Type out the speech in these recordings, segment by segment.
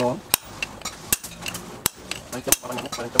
ងងបាយចុកបាយបាយចុ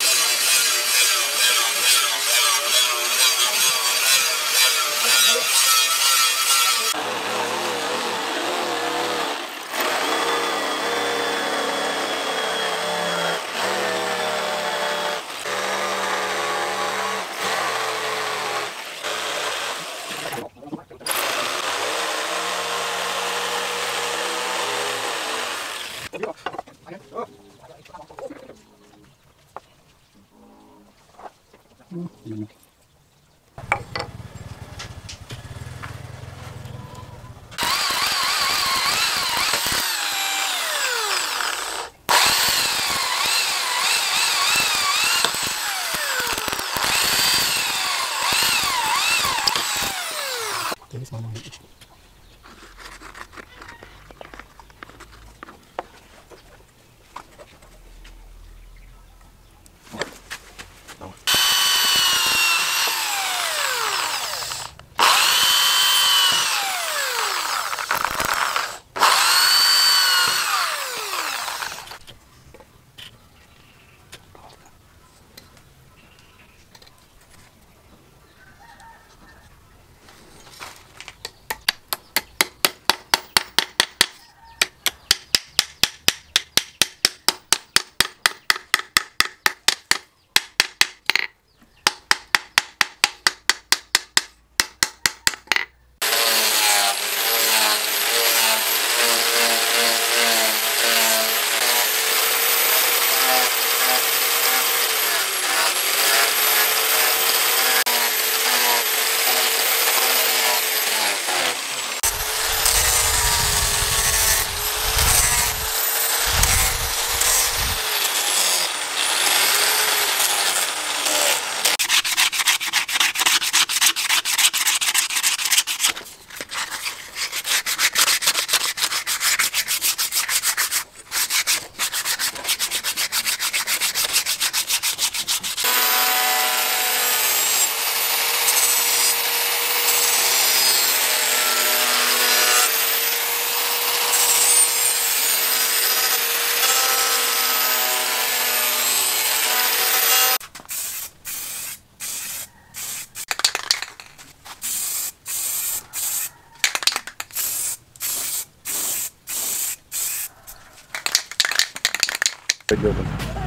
пойдет.